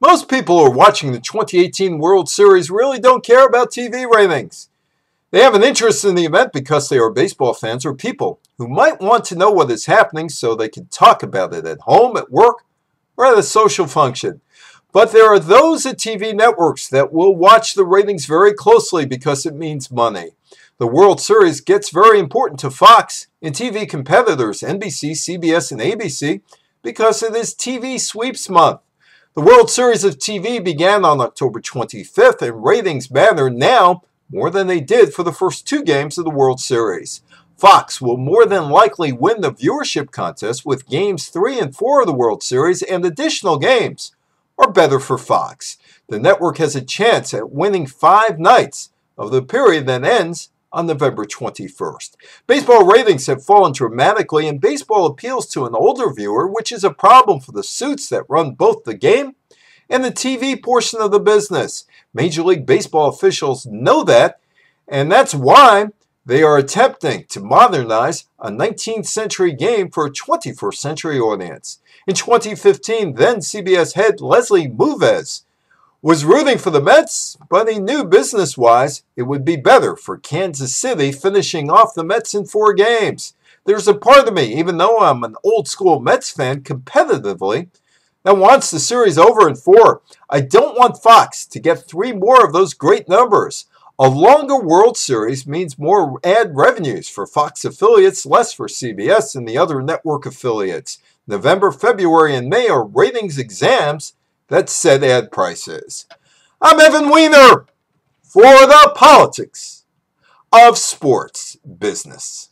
Most people who are watching the 2018 World Series really don't care about TV ratings. They have an interest in the event because they are baseball fans or people who might want to know what is happening so they can talk about it at home, at work, or at a social function. But there are those at TV networks that will watch the ratings very closely because it means money. The World Series gets very important to Fox and TV competitors NBC, CBS, and ABC because it is TV Sweeps Month. The World Series of TV began on October 25th, and ratings matter now more than they did for the first two games of the World Series. Fox will more than likely win the viewership contest with games 3 and 4 of the World Series, and additional games are better for Fox. The network has a chance at winning five nights of the period that ends on November 21st. Baseball ratings have fallen dramatically, and baseball appeals to an older viewer, which is a problem for the suits that run both the game and the TV portion of the business. Major League Baseball officials know that, and that's why they are attempting to modernize a 19th century game for a 21st century audience. In 2015, then CBS head Leslie Moonves was rooting for the Mets, but he knew business wise it would be better for Kansas City finishing off the Mets in four games. There's a part of me, even though I'm an old school Mets fan competitively, that wants the series over in four. I don't want Fox to get three more of those great numbers. A longer World Series means more ad revenues for Fox affiliates, less for CBS and the other network affiliates. November, February, and May are ratings exams that set ad prices. I'm Evan Weiner for the politics of sports business.